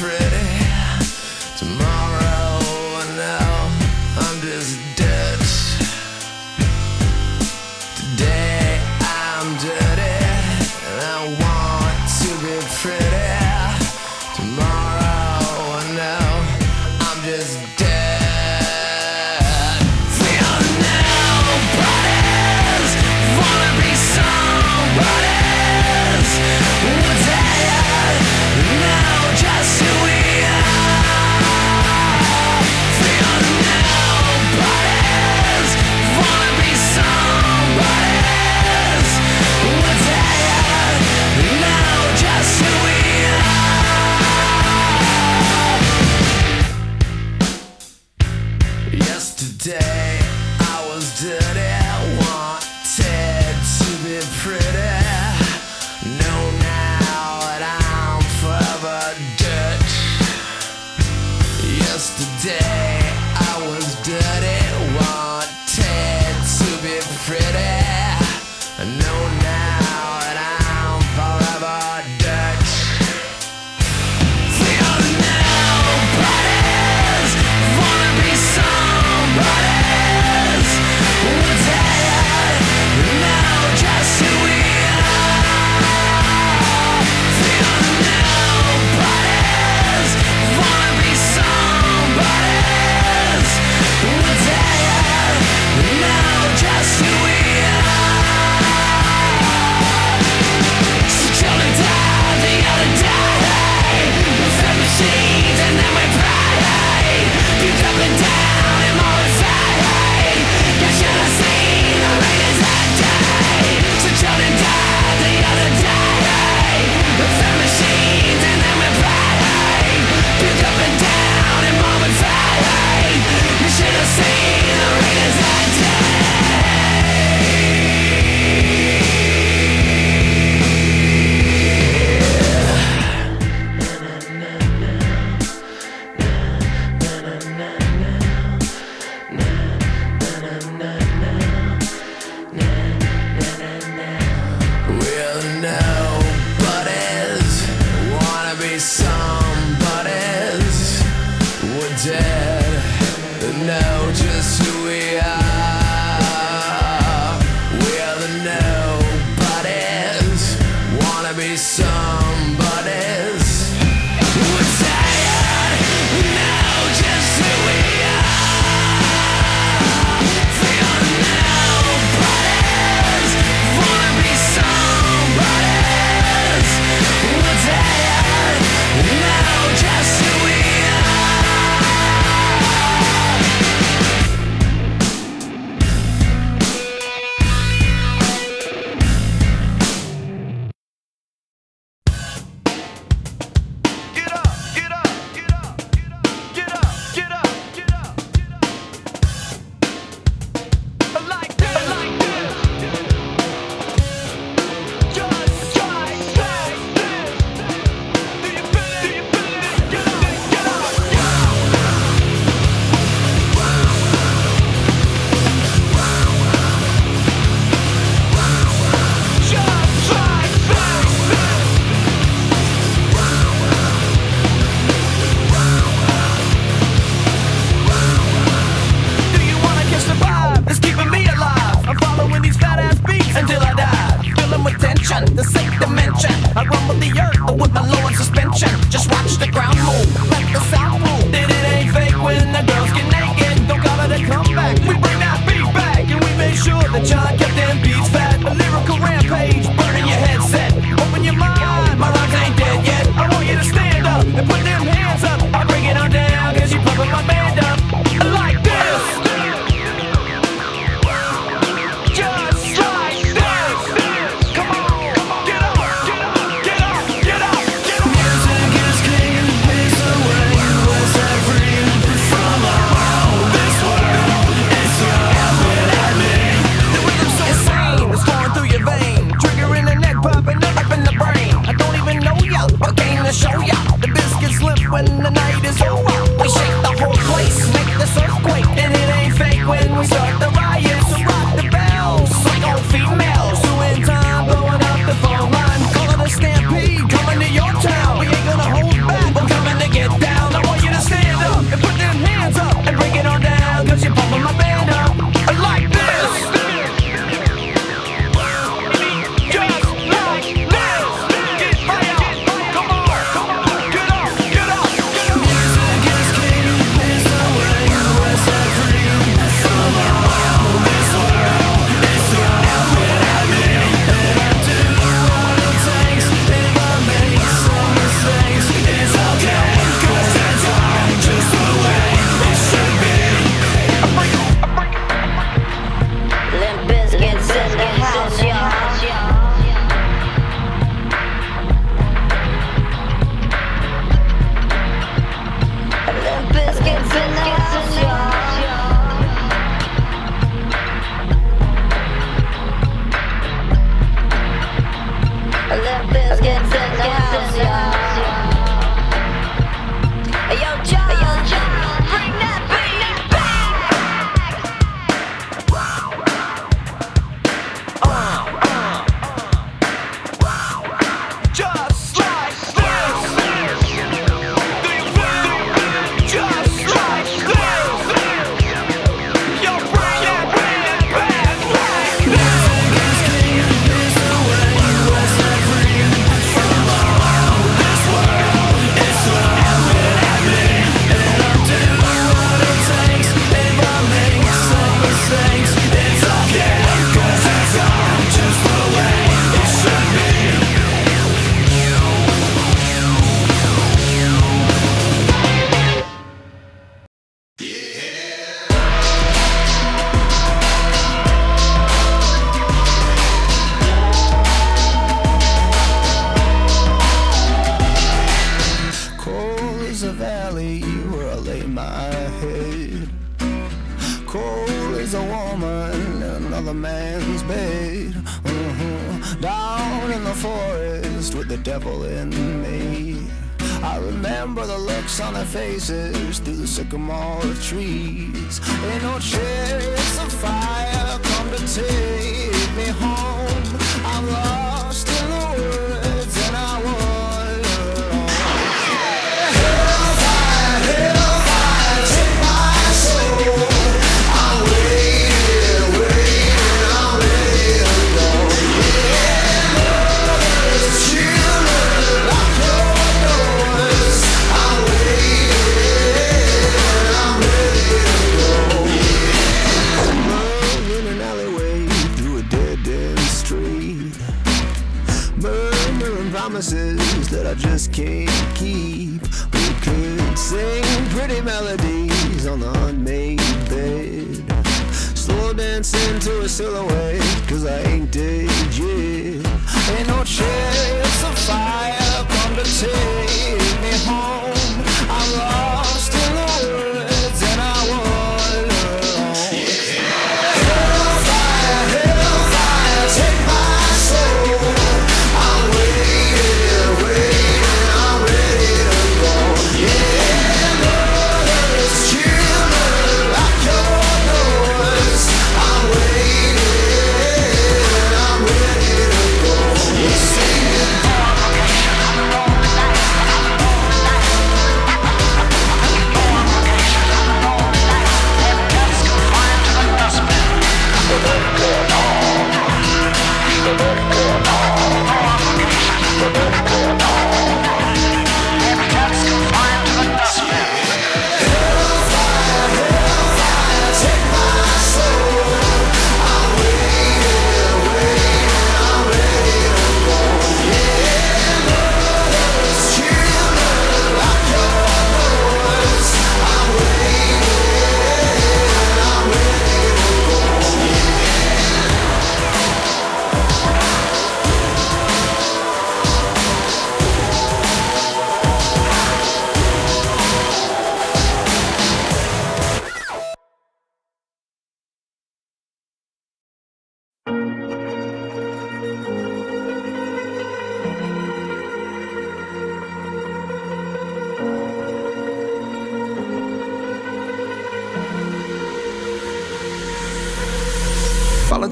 pretty cold is a woman in another man's bed. Mm -hmm. Down in the forest with the devil in me. I remember the looks on their faces through the sycamore trees. Ain't no chariots of fire come to take me home. I'm lost.